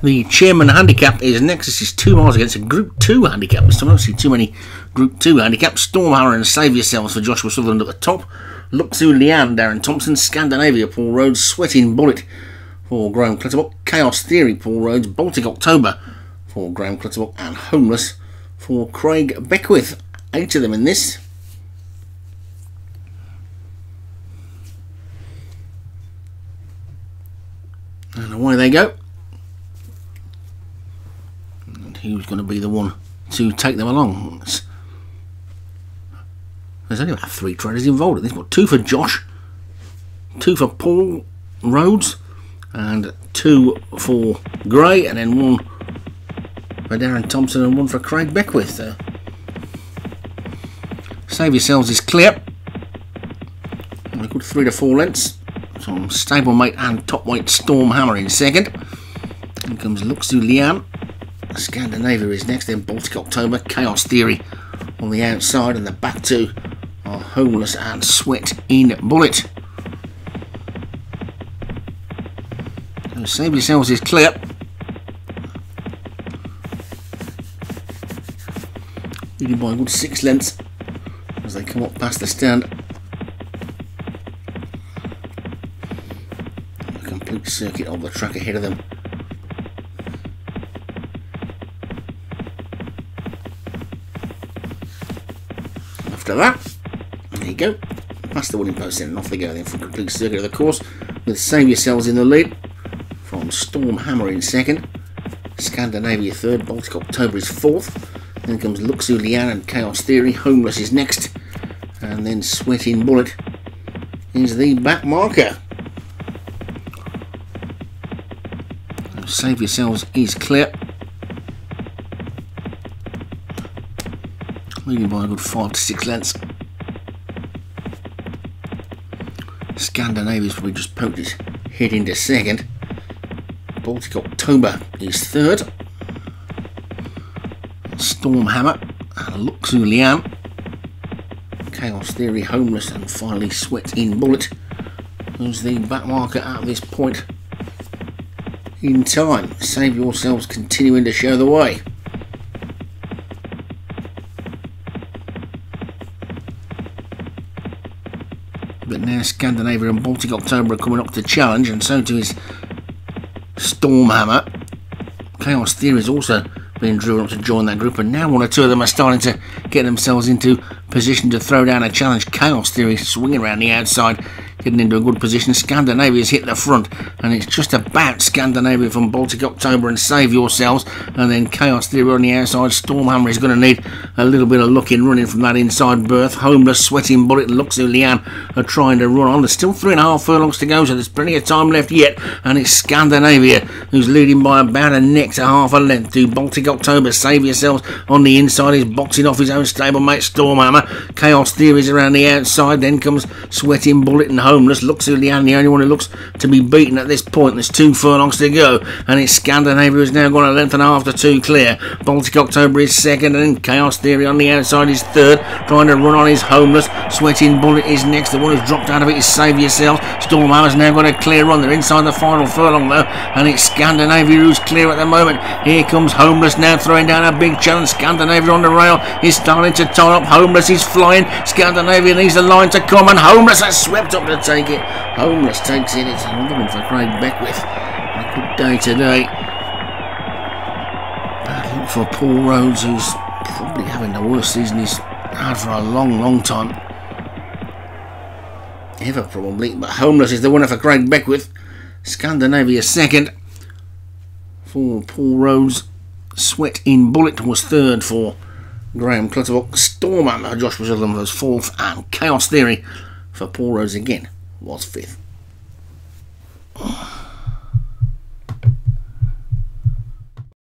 The chairman handicap is next. This is two miles against a Group 2 handicap. Time I don't see too many Group 2 handicaps. Stormhammer and Save Yourselves for Joshua Sutherland at the top. Luxu Lian, Darren Thompson. Scandinavia, Paul Rhodes. Sweating Bullet for Graham Clutterbuck. Chaos Theory, Paul Rhodes. Baltic October for Graham Clutterbuck. And Homeless for Craig Beckwith. Eight of them in this. And away they go. Who's going to be the one to take them along. There's only about three traders involved in this, but two for Josh, two for Paul Rhodes, and two for Gray, and then one for Darren Thompson and one for Craig Beckwith. Uh, save yourselves is clear. A good three to four lengths. Some stablemate and top weight Stormhammer in second. Here comes Luxu Lian Scandinavia is next, then Baltic October, Chaos Theory on the outside, and the back two are Homeless and Sweat in Bullet. So Save Yourselves is clear. Leading by a good six lengths as they come up past the stand. A complete circuit of the track ahead of them. After that. There you go. Past the winning post in, and off they go then for a complete circuit of the course with Save Yourselves in the lead from Stormhammer in second. Scandinavia third, Baltic October is fourth. Then comes Luxu Lian and Chaos Theory. Homeless is next. And then Sweating Bullet is the back marker. Save Yourselves is clear. Leading by a good five to six lengths. Scandinavia's probably just poked his head into second. Baltic October is third. Stormhammer and Luxu. Chaos Theory, Homeless, and finally Sweating Bullet. Who's the back marker at this point in time? Save yourselves continuing to show the way. But now Scandinavia and Baltic October are coming up to challenge, and so too is Stormhammer. Chaos Theory is also being driven up to join that group, and now one or two of them are starting to get themselves into position to throw down a challenge. Chaos Theory swinging around the outside getting into a good position. Scandinavia's hit the front, and it's just about Scandinavia from Baltic October and Save Yourselves, and then Chaos Theory on the outside. Stormhammer is going to need a little bit of luck in running from that inside berth. Homeless, Sweating Bullet, and Luxu Lian are trying to run on. There's still three and a half furlongs to go, so there's plenty of time left yet, and it's Scandinavia who's leading by about a neck to half a length to Baltic October. Save Yourselves on the inside. He's boxing off his own stablemate Stormhammer. Chaos Theory's around the outside, then comes Sweating Bullet and homeless. Looks Luxu Lian, the only one who looks to be beaten at this point. There's two furlongs to go, and it's Scandinavia who's now gone a length and a half to two clear. Baltic October is second, and Chaos Theory on the outside is third. Trying to run on his homeless. Sweating Bullet is next. The one who's dropped out of it is Save Yourself. Stormhammer's now got a clear run. They're inside the final furlong though, and it's Scandinavia who's clear at the moment. Here comes Homeless now throwing down a big challenge. Scandinavia on the rail is starting to tie up. Homeless is flying. Scandinavia needs the line to come, and Homeless has swept up to take it. Homeless takes it. It's another one for Craig Beckwith. A good day today. Bad luck for Paul Rhodes, who's probably having the worst season he's had for a long, long time. Ever, probably. But Homeless is the winner for Craig Beckwith. Scandinavia second for Paul Rhodes. Sweating Bullet was third for Graham Clutterbuck. Stormhammer, Joshua Sutherland was fourth. And Chaos Theory for Paul Rhodes again was fifth.